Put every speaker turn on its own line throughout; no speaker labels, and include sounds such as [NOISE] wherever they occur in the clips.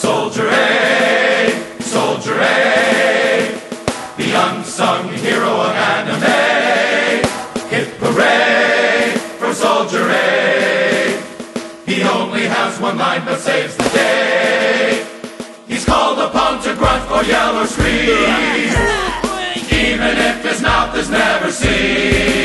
Soldier A, Soldier A, the unsung hero of anime. Hip hooray for Soldier A. He only has one line but saves the day. He's called upon to grunt or yell or scream, [LAUGHS] even if his mouth is never seen.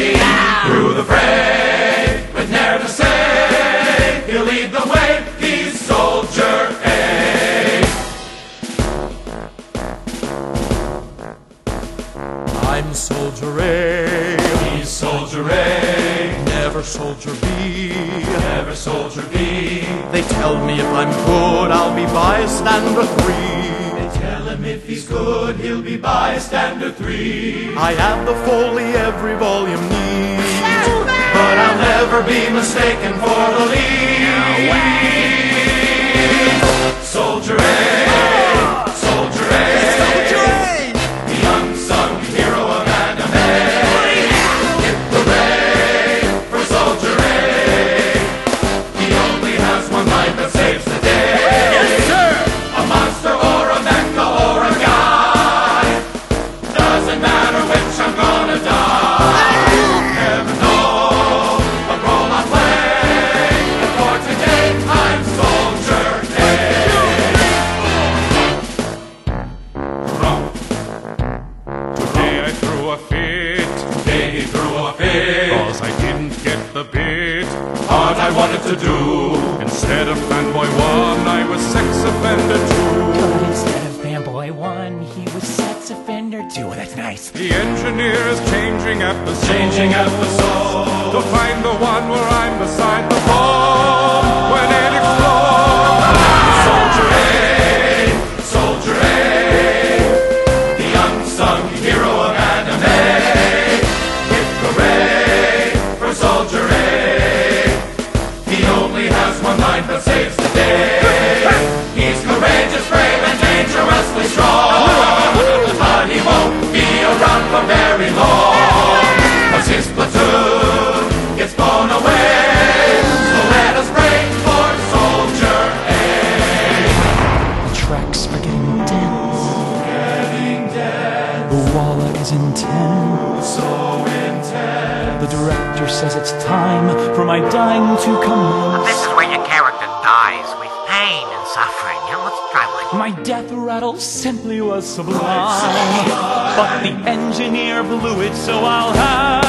Soldier A, He's Soldier A.
never Soldier B.
Never Soldier B.
They tell me if I'm good, I'll be bystander three.
They tell him if he's good, he'll be bystander three.
I have the foley every volume needs.
But I'll never be mistaken for the lead.
Cause I didn't get the bit.
Hard I wanted to do.
Instead of fanboy one, I was sex offender two.
But instead of fanboy one, he was sex offender two. Oh, that's nice.
The engineer is changing episodes.
Changing episodes.
To find the one where I'm beside the bomb when it explodes.
Soldier A, Soldier A, the unsung hero of anime. Only has one line but saves the day. He's courageous, brave, and dangerously strong. But he won't be around for very long. Cause his platoon gets blown away. So let us pray for Soldier A.
The tracks are getting dense. The walla is intense.
So intense.
The director says it's time for my dying to commence.
This is where your character dies with pain and suffering. Now let's try one.
My death rattle simply was sublime. But the engineer blew it, so I'll have